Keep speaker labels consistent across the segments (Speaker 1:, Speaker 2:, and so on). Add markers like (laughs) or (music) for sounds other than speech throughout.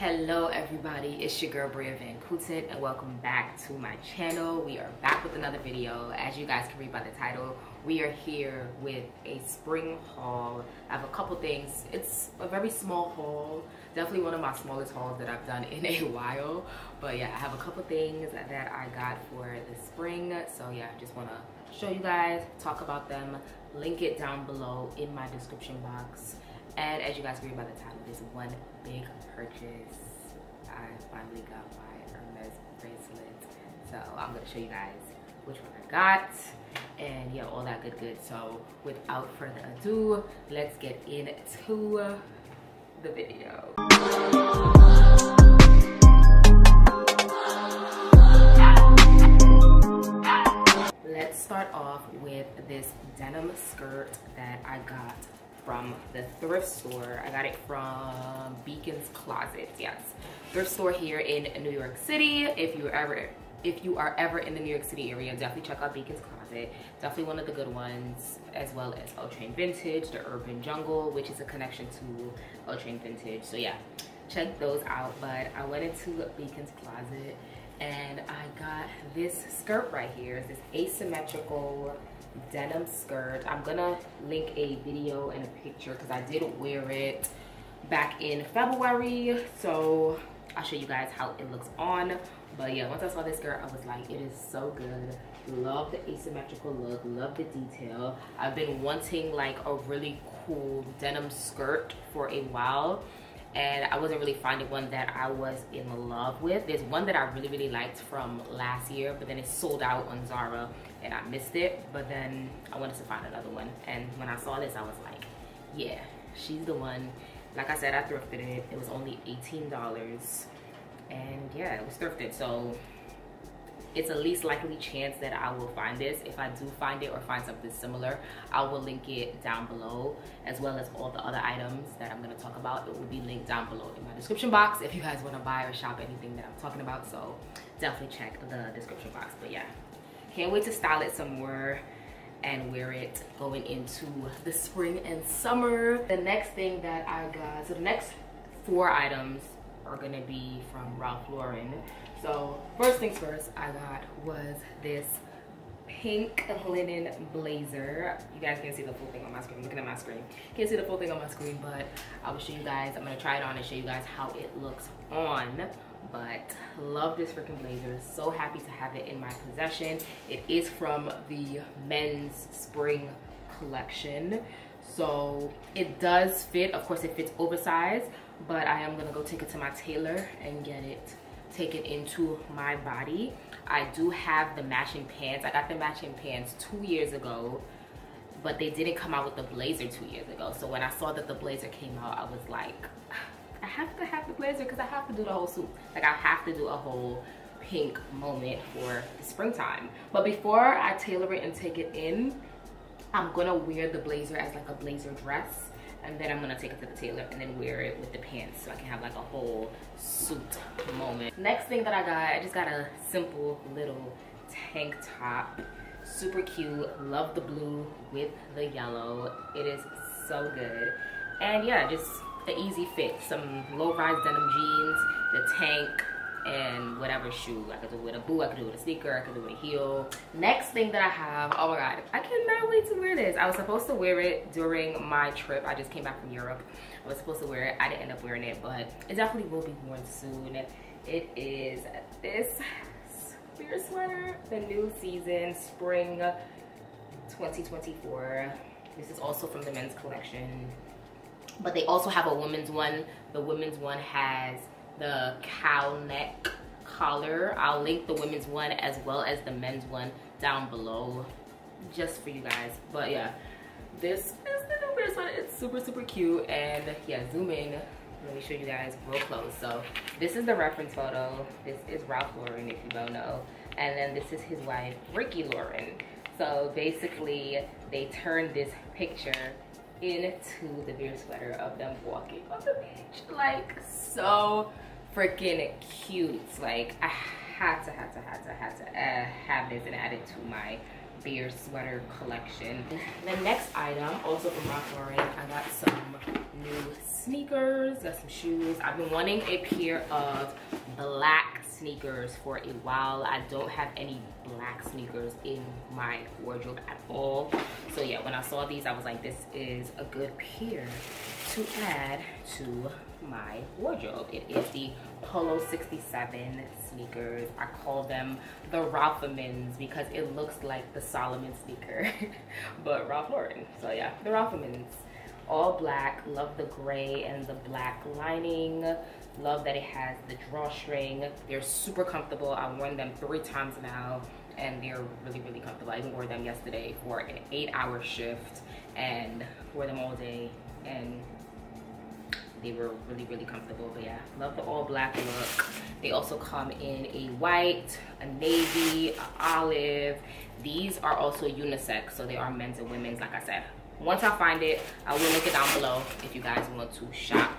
Speaker 1: Hello everybody, it's your girl Bria Van Cooten and welcome back to my channel. We are back with another video. As you guys can read by the title, we are here with a spring haul. I have a couple things. It's a very small haul. Definitely one of my smallest hauls that I've done in a (laughs) while. But yeah, I have a couple things that I got for the spring. So yeah, I just want to show you guys, talk about them, link it down below in my description box. And as you guys read by the title, there's one big purchase. I finally got my Hermes bracelet. So I'm gonna show you guys which one I got and yeah, all that good good. So without further ado, let's get into the video. Let's start off with this denim skirt that I got from the thrift store. I got it from Beacon's Closet, yes. Thrift store here in New York City. If you ever if you are ever in the New York City area, definitely check out Beacon's Closet. Definitely one of the good ones, as well as L Train Vintage, the Urban Jungle, which is a connection to L Train Vintage. So yeah, check those out. But I went into Beacon's Closet and I got this skirt right here. It's this asymmetrical denim skirt. I'm gonna link a video and a picture because I did wear it back in February. So I'll show you guys how it looks on. But yeah, once I saw this skirt, I was like, it is so good. Love the asymmetrical look, love the detail. I've been wanting like a really cool denim skirt for a while and I wasn't really finding one that I was in love with. There's one that I really, really liked from last year, but then it sold out on Zara and I missed it. But then I wanted to find another one. And when I saw this, I was like, yeah, she's the one. Like I said, I thrifted it. It was only $18. And yeah, it was thrifted. So it's a least likely chance that I will find this. If I do find it or find something similar, I will link it down below as well as all the other items that I'm gonna talk about. It will be linked down below in my description box if you guys wanna buy or shop anything that I'm talking about. So definitely check the description box. But yeah, can't wait to style it some more and wear it going into the spring and summer. The next thing that I got, so the next four items are gonna be from Ralph Lauren. So first things first I got was this pink linen blazer. You guys can't see the full thing on my screen. Looking at my screen. Can't see the full thing on my screen, but I will show you guys. I'm gonna try it on and show you guys how it looks on. But love this freaking blazer. So happy to have it in my possession. It is from the men's spring collection. So it does fit. Of course, it fits oversized, but I am gonna go take it to my tailor and get it take it into my body. I do have the matching pants. I got the matching pants two years ago, but they didn't come out with the blazer two years ago. So when I saw that the blazer came out, I was like, (sighs) I have to have the blazer because I have to do the whole suit. Like I have to do a whole pink moment for the springtime. But before I tailor it and take it in, I'm gonna wear the blazer as like a blazer dress and then I'm gonna take it to the tailor and then wear it with the pants so I can have like a whole suit moment. Next thing that I got, I just got a simple little tank top. Super cute, love the blue with the yellow. It is so good. And yeah, just an easy fit. Some low-rise denim jeans, the tank, and whatever shoe. I could do with a boot, I could do with a sneaker, I could do with a heel. Next thing that I have, oh my God, I cannot wait to wear this. I was supposed to wear it during my trip. I just came back from Europe. I was supposed to wear it. I didn't end up wearing it, but it definitely will be worn soon. It is this bear sweater, the new season, spring 2024. This is also from the men's collection. But they also have a women's one. The women's one has the cow neck collar. I'll link the women's one as well as the men's one down below just for you guys. But yeah, this is the new one. It's super, super cute. And yeah, zoom in. Let me show you guys real close. So this is the reference photo. This is Ralph Lauren, if you don't know. And then this is his wife, Ricky Lauren. So basically, they turned this picture into the bear sweater of them walking on the beach. Like, so freaking cute. Like I had to, had to, had to, had to uh, have this and add it to my Bear sweater collection. The next item, also from Ralph Lauren, I got some new sneakers, got some shoes. I've been wanting a pair of black sneakers for a while. I don't have any black sneakers in my wardrobe at all. So yeah, when I saw these, I was like, this is a good pair to add to my wardrobe. It is the Polo 67 sneakers. I call them the Ralphimans because it looks like the Salomon sneaker, (laughs) but Ralph Lauren. So yeah, the Ralphimans. All black, love the gray and the black lining. Love that it has the drawstring. They're super comfortable. I've worn them three times now and they're really, really comfortable. I even wore them yesterday for an eight hour shift and wore them all day and they were really really comfortable but yeah. Love the all black look. They also come in a white a navy a olive. These are also unisex so they are men's and women's like i said. Once i find it i will link it down below if you guys want to shop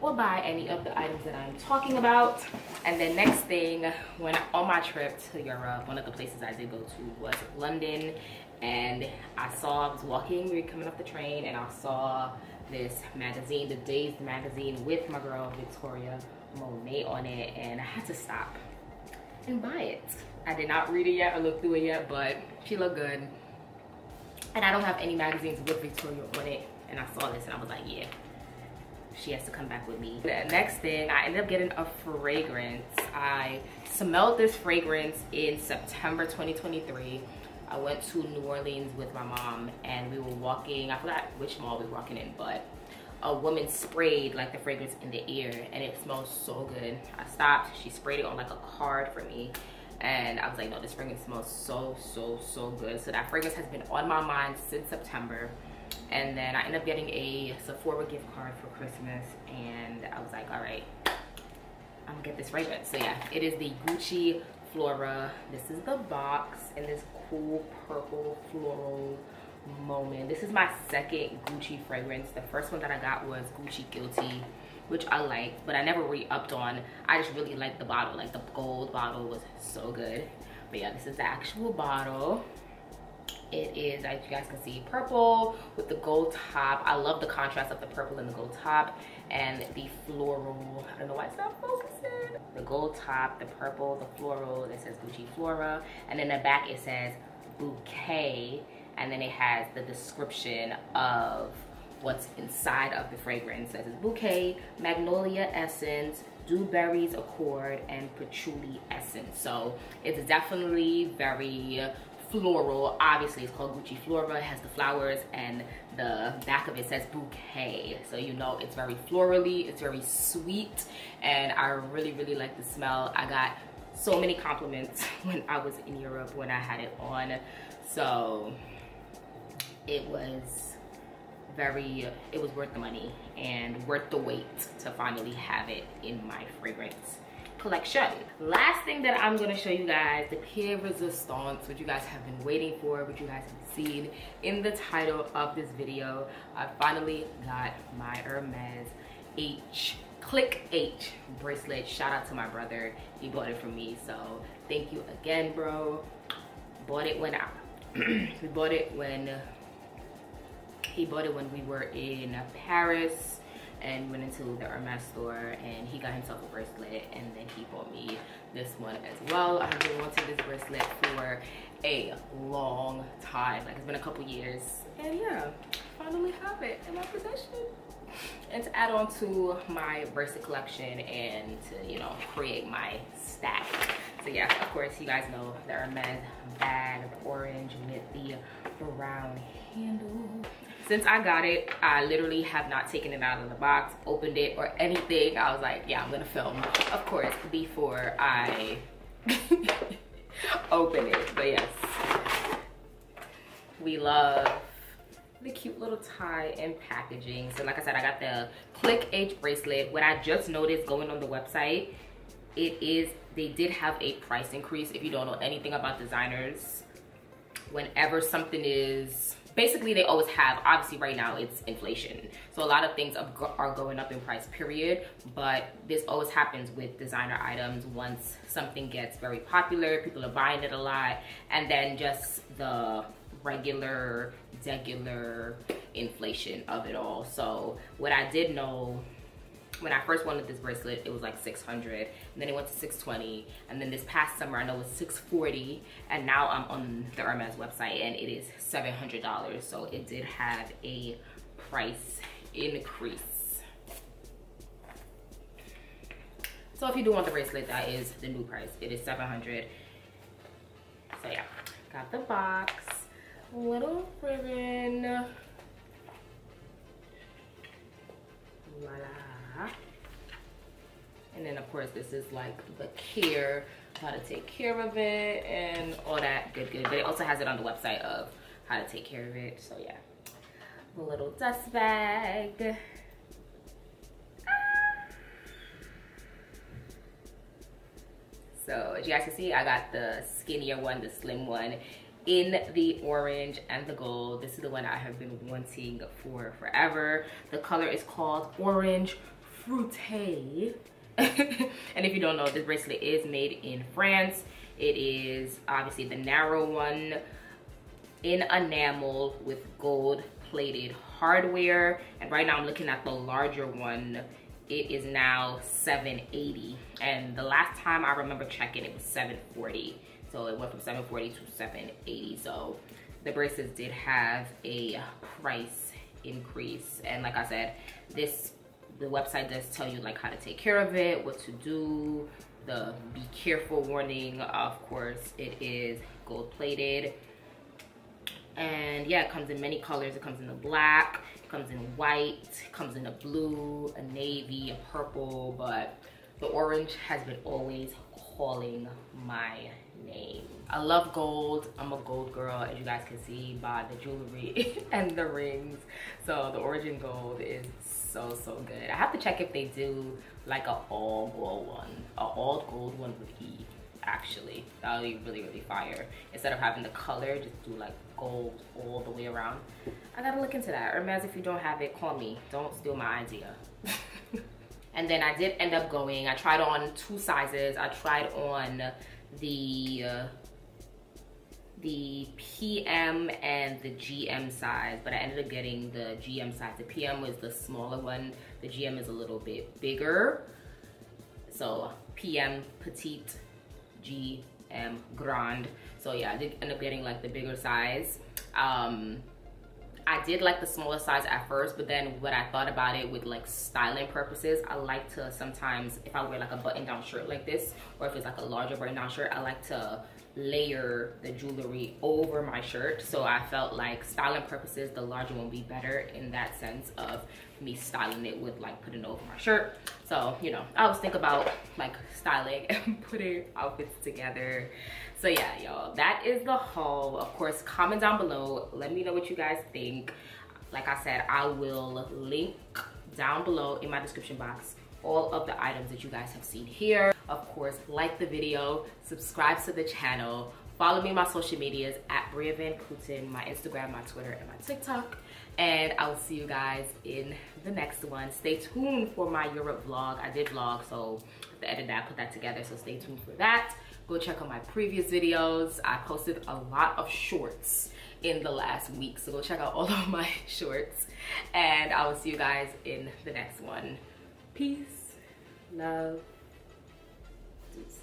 Speaker 1: or buy any of the items that i'm talking about. And then next thing when on my trip to europe one of the places i did go to was london and i saw i was walking we were coming off the train and i saw this magazine, the Dazed magazine with my girl Victoria Monet on it and I had to stop and buy it. I did not read it yet or look through it yet, but she looked good. And I don't have any magazines with Victoria on it. And I saw this and I was like, yeah, she has to come back with me. The next thing, I ended up getting a fragrance. I smelled this fragrance in September 2023 I went to New Orleans with my mom and we were walking, I forgot which mall we were walking in, but a woman sprayed like the fragrance in the air and it smells so good. I stopped, she sprayed it on like a card for me and I was like, no, this fragrance smells so, so, so good. So that fragrance has been on my mind since September. And then I ended up getting a Sephora gift card for Christmas and I was like, all right, I'm gonna get this fragrance. So yeah, it is the Gucci Flora. This is the box in this cool purple floral moment. This is my second Gucci fragrance. The first one that I got was Gucci Guilty, which I liked, but I never re-upped on. I just really liked the bottle. Like the gold bottle was so good. But yeah, this is the actual bottle. It is, as you guys can see, purple with the gold top. I love the contrast of the purple and the gold top and the floral. I don't know why it's not focusing. The gold top, the purple, the floral. It says Gucci Flora. And in the back it says bouquet. And then it has the description of what's inside of the fragrance. It says bouquet, magnolia essence, dewberries accord, and patchouli essence. So it's definitely very floral. Obviously, it's called Gucci Flora. It has the flowers and the back of it says bouquet. So you know it's very florally, it's very sweet, and I really, really like the smell. I got so many compliments (laughs) when I was in Europe when I had it on. So it was very, it was worth the money and worth the wait to finally have it in my fragrance collection. Last thing that I'm gonna show you guys, the Pied Resistance, which you guys have been waiting for, which you guys have seen in the title of this video. I finally got my Hermes H Clic H bracelet. Shout out to my brother. He bought it for me. So thank you again, bro. Bought it when I (clears throat) we bought it when he bought it when we were in Paris and went into the Hermes store and he got himself a bracelet and then he bought me this one as well. I've been wanting this bracelet for a long time. Like it's been a couple years. And yeah, finally have it in my possession. And to add on to my bracelet collection and to, you know, create my stack. So yeah, of course, you guys know the Hermes bag, orange with the brown handle since I got it, I literally have not taken it out of the box, opened it or anything. I was like, yeah, I'm gonna film, of course, before I (laughs) open it. But yes, we love the cute little tie and packaging. So like I said, I got the Clic H bracelet. What I just noticed going on the website, it is, they did have a price increase. If you don't know anything about designers, whenever something is basically they always have. Obviously right now it's inflation. So a lot of things are going up in price period. But this always happens with designer items once something gets very popular people are buying it a lot and then just the regular regular inflation of it all. So what i did know when I first wanted this bracelet, it was like 600 and then it went to 620 and then this past summer I know it was 640 and now I'm on the Hermes website and it is $700 so it did have a price increase. So if you do want the bracelet, that is the new price. It is 700 So yeah, got the box, little ribbon. Voila. Uh-huh. And then of course this is like the care, how to take care of it and all that good, good. But it also has it on the website of how to take care of it. So yeah, the little dust bag. Ah. So as you guys can see, I got the skinnier one, the slim one in the orange and the gold. This is the one I have been wanting for forever. The color is called Orange Fruité. (laughs) and if you don't know, this bracelet is made in France. It is obviously the narrow one in enamel with gold plated hardware. And right now I'm looking at the larger one. It is now 780. And the last time I remember checking, it was 740. So it went from 740 to 780. So the bracelets did have a price increase. And like I said, this the website does tell you like how to take care of it, what to do, the be careful warning. Of course, it is gold plated. And yeah, it comes in many colors. It comes in the black, it comes in white, it comes in a blue, a navy, a purple, but the orange has been always calling my name. I love gold. I'm a gold girl, as you guys can see by the jewelry (laughs) and the rings. So the origin gold is so, so good. I have to check if they do like a all gold one. A all gold one would be actually. That would be really, really fire. Instead of having the color, just do like gold all the way around. I gotta look into that. Hermes, if you don't have it, call me. Don't steal my idea. (laughs) and then I did end up going, I tried on two sizes. I tried on the uh, the PM and the GM size, but I ended up getting the GM size. The PM was the smaller one. The GM is a little bit bigger. So PM petite, GM grand. So yeah, I did end up getting like the bigger size. Um, I did like the smaller size at first, but then what I thought about it with like styling purposes, I like to sometimes, if I wear like a button down shirt like this, or if it's like a larger button down shirt, I like to layer the jewelry over my shirt. So I felt like styling purposes, the larger one would be better in that sense of me styling it with like putting over my shirt. So, you know, I always think about like styling (laughs) and putting outfits together so yeah y'all that is the haul of course comment down below let me know what you guys think like i said i will link down below in my description box all of the items that you guys have seen here of course like the video subscribe to the channel follow me on my social medias at Bria Van my Instagram, my Twitter, and my TikTok. And I will see you guys in the next one. Stay tuned for my Europe vlog. I did vlog, so the edit that, put that together, so stay tuned for that go check out my previous videos. I posted a lot of shorts in the last week so go check out all (laughs) of my shorts. And i will see you guys in the next one. Peace. Love. Deuces.